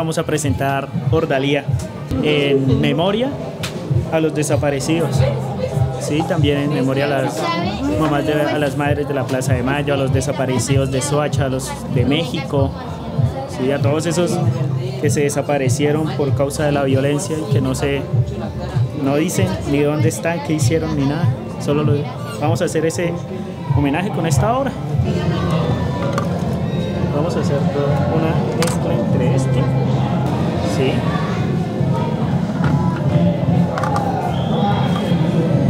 vamos a presentar Ordalía en memoria a los desaparecidos. Sí, también en memoria a las mamás, de, a las madres de la Plaza de Mayo, a los desaparecidos de Soacha, a los de México, a todos esos que se desaparecieron por causa de la violencia y que no se no dicen ni dónde están, qué hicieron ni nada. Solo lo, vamos a hacer ese homenaje con esta obra. Vamos a hacer una mezcla entre este, sí,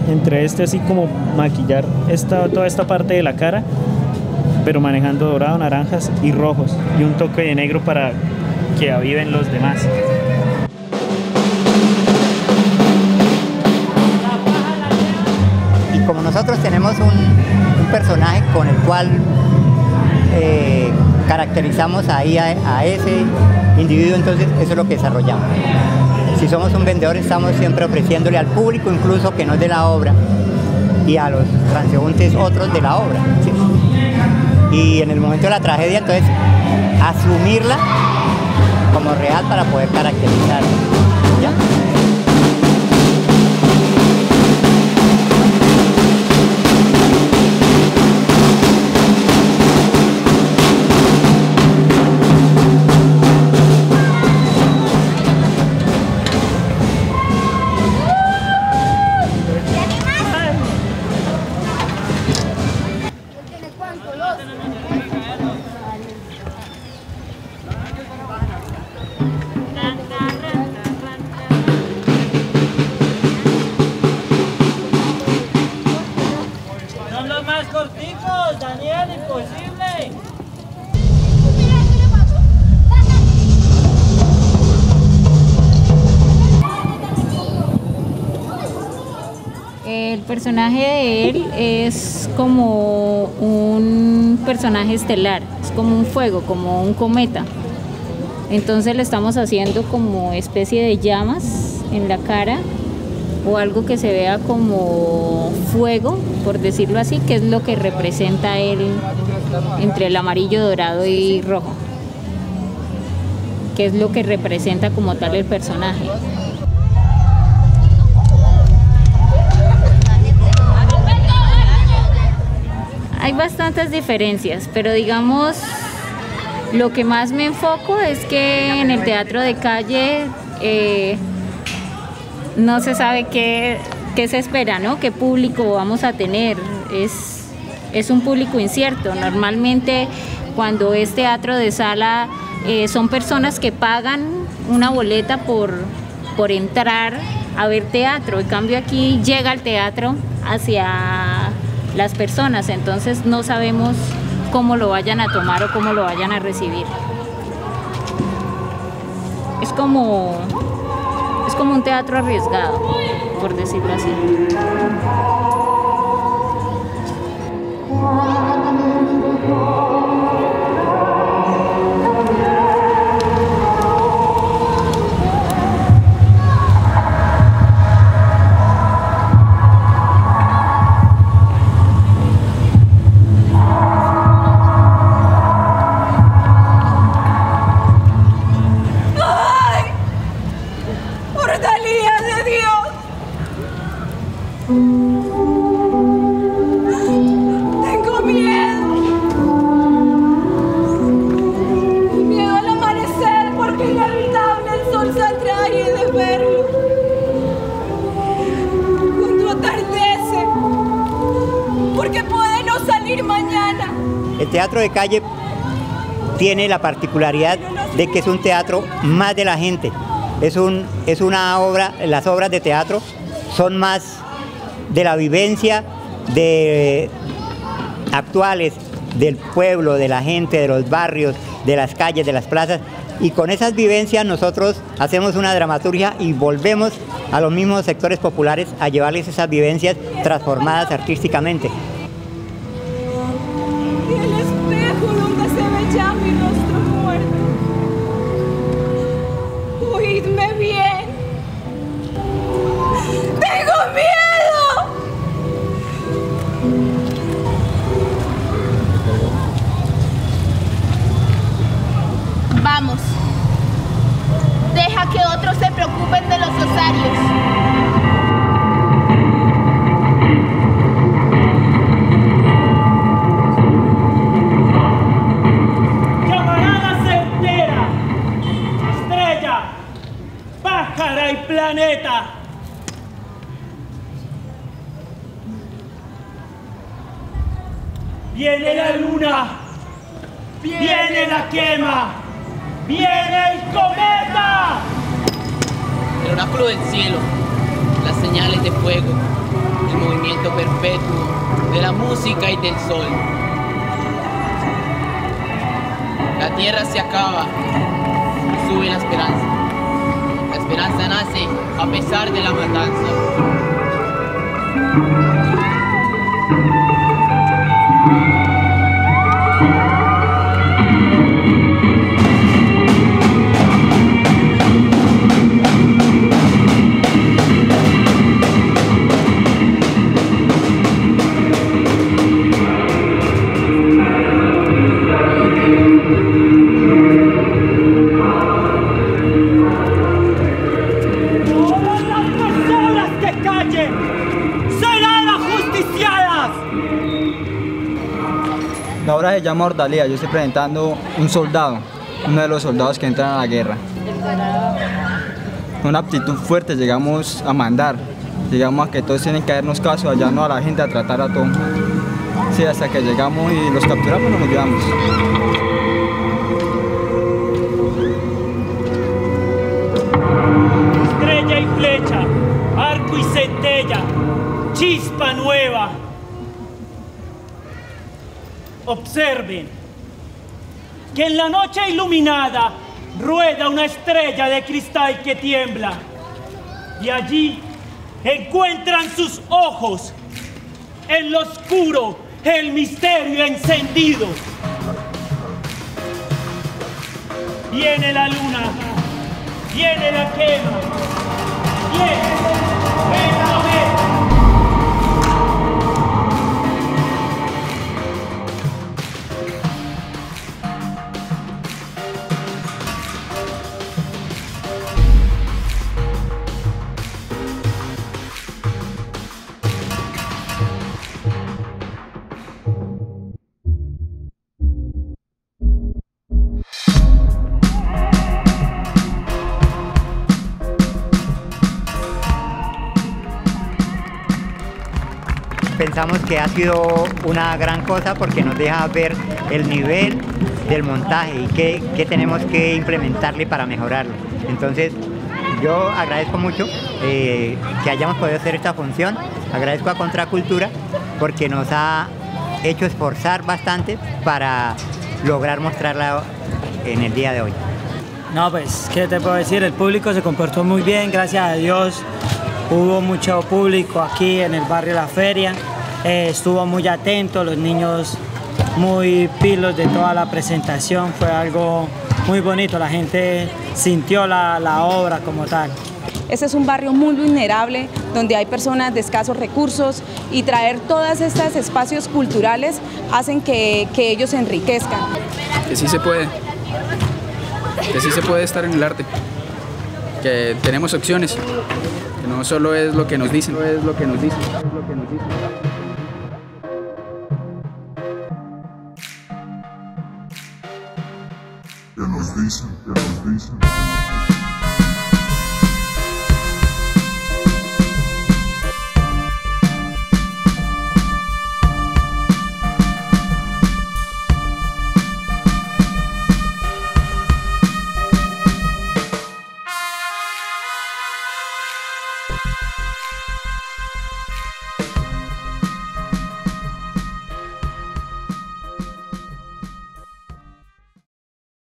entre este así como maquillar esta, toda esta parte de la cara, pero manejando dorado, naranjas y rojos y un toque de negro para que aviven los demás. Y como nosotros tenemos un, un personaje con el cual eh, caracterizamos ahí a, ese individuo, entonces eso es lo que desarrollamos. Si somos un vendedor estamos siempre ofreciéndole al público incluso que no es de la obra y a los transeúntes otros de la obra. Y en el momento de la tragedia entonces asumirla como real para poder caracterizarla. El personaje de él es como un personaje estelar, es como un fuego, como un cometa. Entonces le estamos haciendo como especie de llamas en la cara o algo que se vea como fuego, por decirlo así, que es lo que representa él entre el amarillo, dorado y rojo, que es lo que representa como tal el personaje. Hay bastantes diferencias, pero digamos, lo que más me enfoco es que en el teatro de calle eh, no se sabe qué, qué se espera, ¿no? ¿Qué público vamos a tener? Es, es un público incierto. Normalmente cuando es teatro de sala eh, son personas que pagan una boleta por, por entrar a ver teatro. En cambio aquí llega el teatro hacia las personas, entonces no sabemos cómo lo vayan a tomar o cómo lo vayan a recibir. Es como es como un teatro arriesgado, por decirlo así. Teatro de calle tiene la particularidad de que es un teatro más de la gente. Es, un, es una obra, las obras de teatro son más de la vivencia de actuales del pueblo, de la gente, de los barrios, de las calles, de las plazas. Y con esas vivencias nosotros hacemos una dramaturgia y volvemos a los mismos sectores populares a llevarles esas vivencias transformadas artísticamente. Vamos. comunitarios. Camarada certera, estrella, pájara y planeta. Viene la luna, viene la quema, viene el cometa. el oráculo del cielo, las señales de fuego, el movimiento perpetuo de la música y del sol. La tierra se acaba, sube la esperanza. La esperanza nace a pesar de la matanza. Llama Ordalía, yo estoy presentando un soldado, uno de los soldados que entran a la guerra. Una aptitud fuerte llegamos a mandar, llegamos a que todos tienen que darnos caso, allá no a la gente, a tratar a todos. Sí, hasta que llegamos y los capturamos nos llevamos. Estrella y flecha, arco y centella, chispa nueva. Observen que en la noche iluminada rueda una estrella de cristal que tiembla y allí encuentran sus ojos en lo oscuro el misterio encendido. Viene la luna, viene la quema, viene Pensamos que ha sido una gran cosa porque nos deja ver el nivel del montaje y qué, qué tenemos que implementarle para mejorarlo. Entonces, yo agradezco mucho eh, que hayamos podido hacer esta función, agradezco a Contracultura porque nos ha hecho esforzar bastante para lograr mostrarla en el día de hoy. No, pues, ¿qué te puedo decir? El público se comportó muy bien, gracias a Dios. Hubo mucho público aquí en el barrio La Feria. Eh, estuvo muy atento, los niños muy pilos de toda la presentación. Fue algo muy bonito, la gente sintió la, la obra como tal. Este es un barrio muy vulnerable donde hay personas de escasos recursos y traer todos estos espacios culturales hacen que, que ellos se enriquezcan. que sí se puede, que sí se puede estar en el arte, que tenemos opciones, que no solo es lo que nos dicen, no es lo que nos dicen, es lo que nos dicen. que nos dicen, que nos dicen.